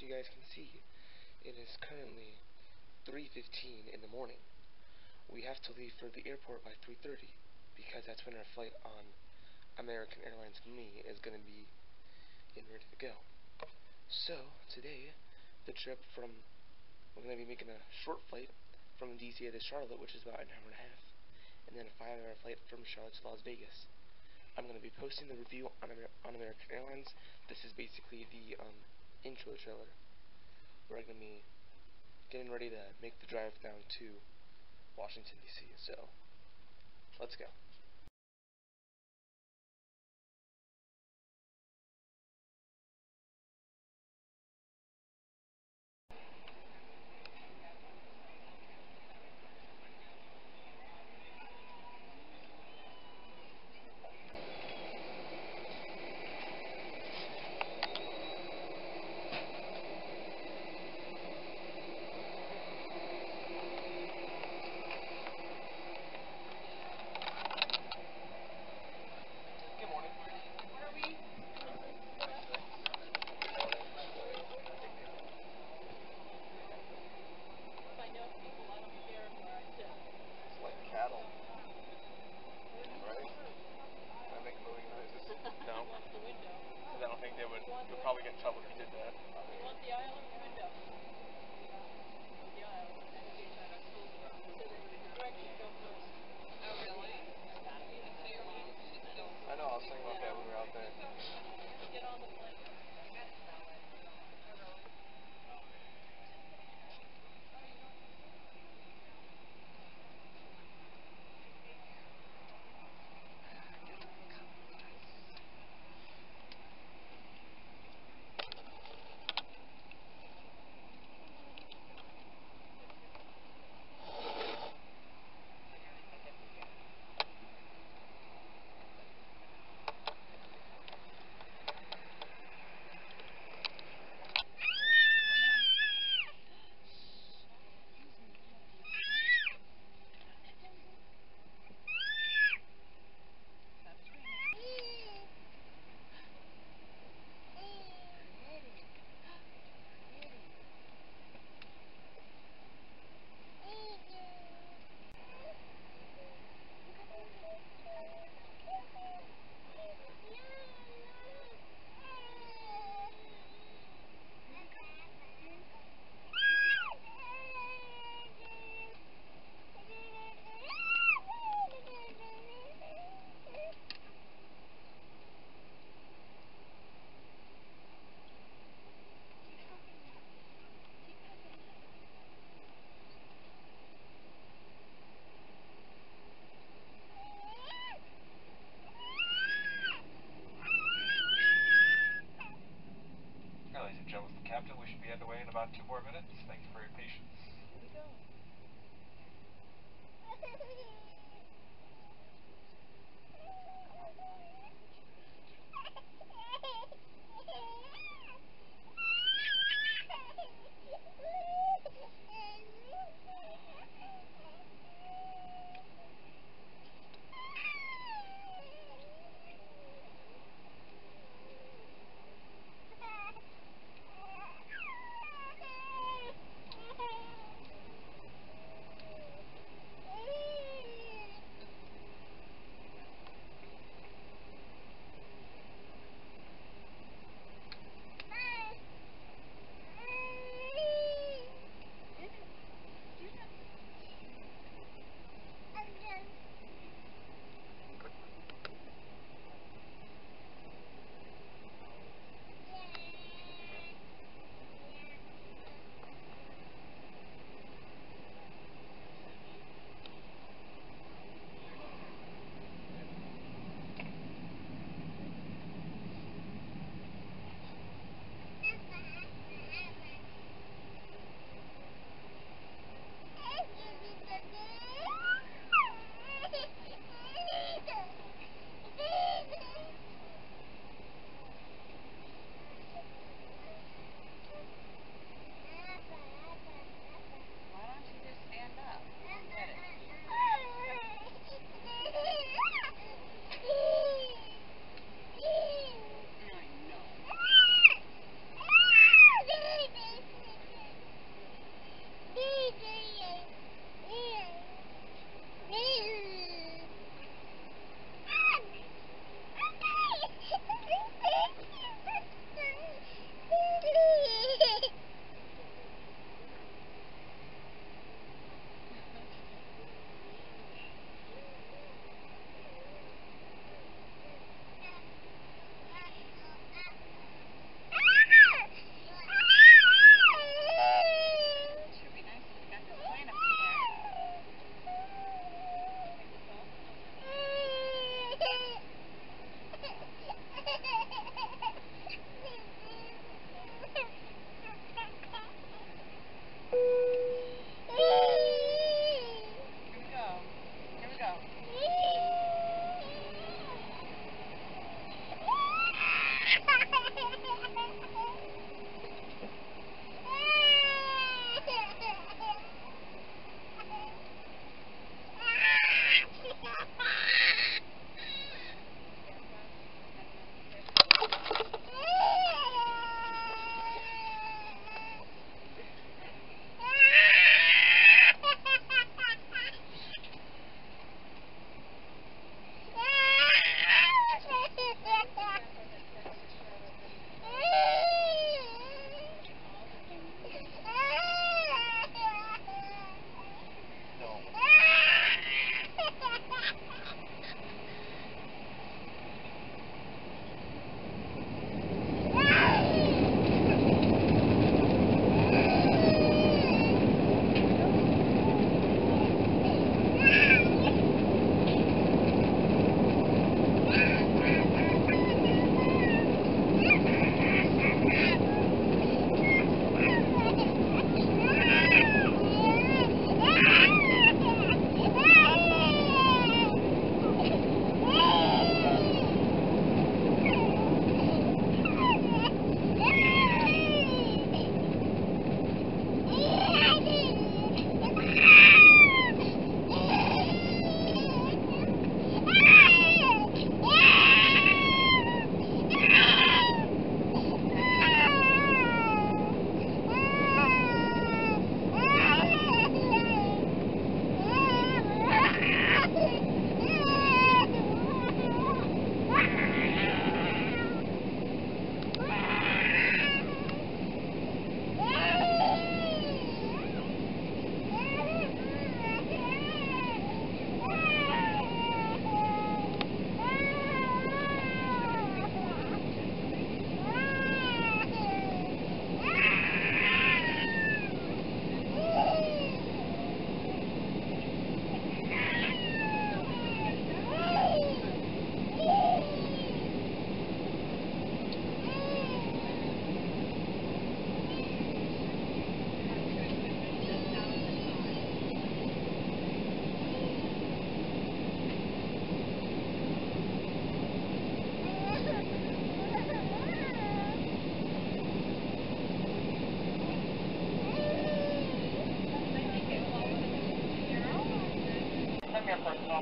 as you guys can see, it is currently 3.15 in the morning. We have to leave for the airport by 3.30, because that's when our flight on American Airlines Me is going to be getting ready to go. So, today, the trip from, we're going to be making a short flight from DCA to Charlotte, which is about an hour and a half, and then a five-hour flight from Charlotte to Las Vegas. I'm going to be posting the review on, Amer on American Airlines. This is basically the um, intro trailer. We're going to be getting ready to make the drive down to Washington, D.C. So, let's go.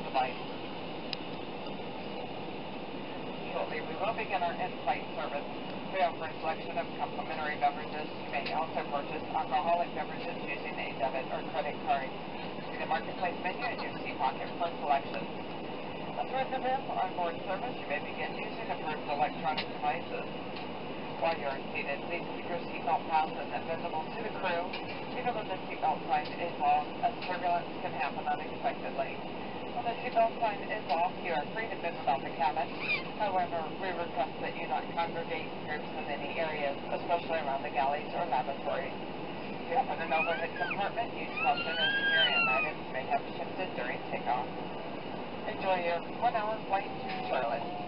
Device. Shortly, we will begin our in-flight service. We offer a selection of complimentary beverages. You may also purchase alcoholic beverages using a debit or credit card. See the marketplace menu in your seat pocket for selections. We're prepared for onboard service, you may begin using approved electronic devices. While you are seated, please keep your seatbelt fastened and visible to the crew. Even when the seatbelt sign is off, as turbulence can happen unexpectedly. When the seatbelt sign is off, you are free to move about the cabin. However, we request that you not congregate in groups in any areas, especially around the galleys or lavatories. If you open an overhead compartment, use caution as carry-on items may have shifted during takeoff. Enjoy your one-hour flight to Charlotte.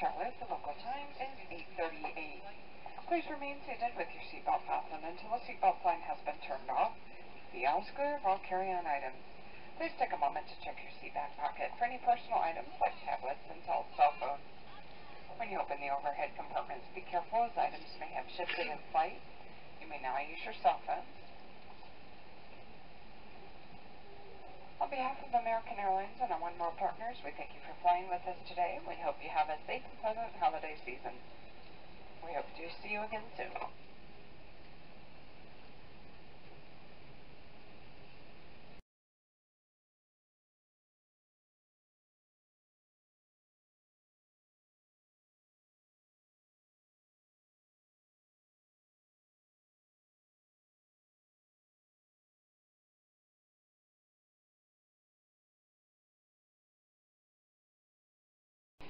Charlotte. The local time is 8:38. Please remain seated with your seatbelt fastened until the seatbelt sign has been turned off. Aisle is clear of all carry-on items. Please take a moment to check your seat back pocket for any personal items like tablets and cell phones. When you open the overhead compartments, be careful as items may have shifted in flight. You may now use your cell phones. On behalf of American Airlines and our One World partners, we thank you for flying with us today. We hope you have a safe and pleasant holiday season. We hope to see you again soon.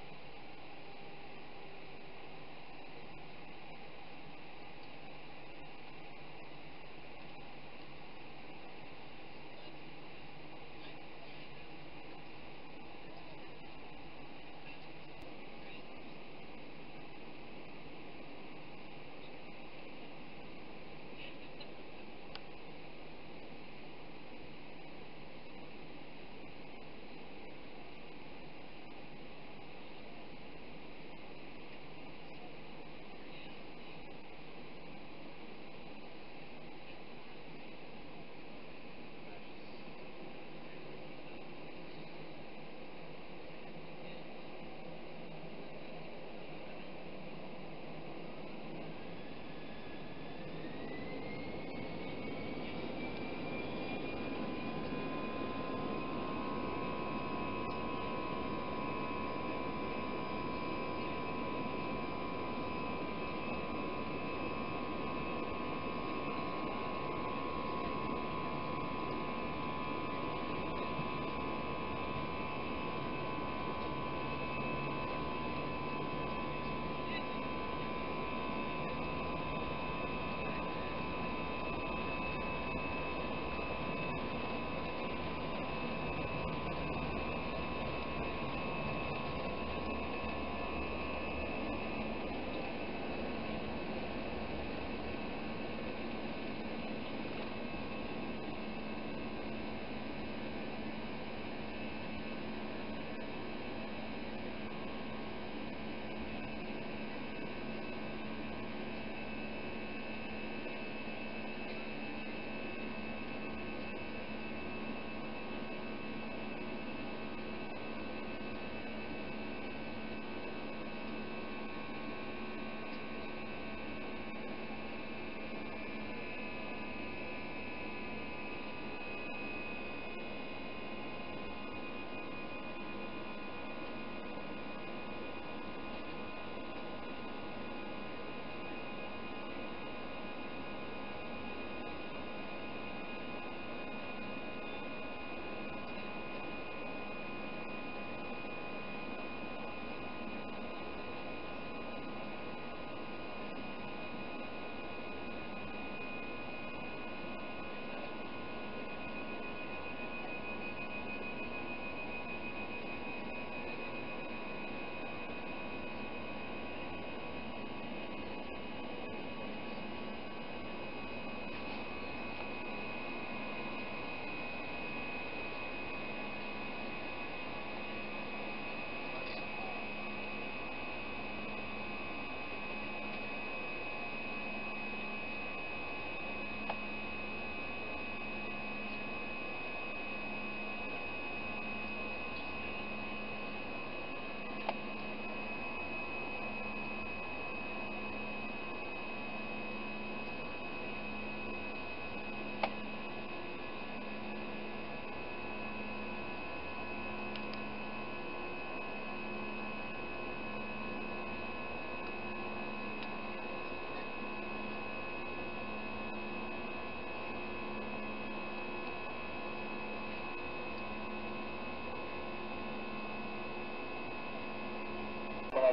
何?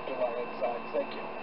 Back to right-hand side. Thank you.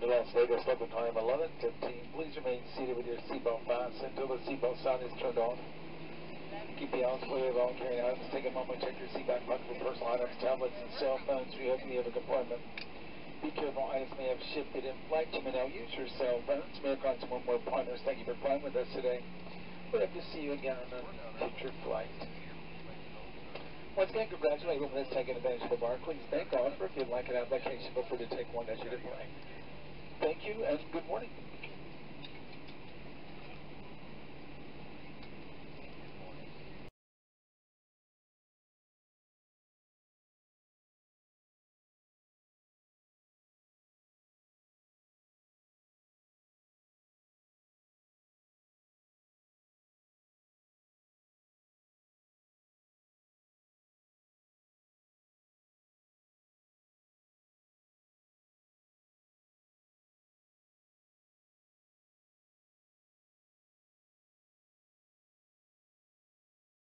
To Las Vegas, local time 11:15. Please remain seated with your seatbelt fastened until the seatbelt sign is turned on. Keep the ounce clear of all carrying items. Take a moment, check your seat back pocket for personal items, tablets, and cell phones. You have a compartment. Be careful, items may have shifted in flight. You may now use your cell phones. Americans oneworld partners, thank you for flying with us today. We hope to see you again on a future flight. Once again, congratulations on that's taken advantage of the Barclays Bank offer. If you'd like an application, feel free to take one as you deploy. Thank you and good morning.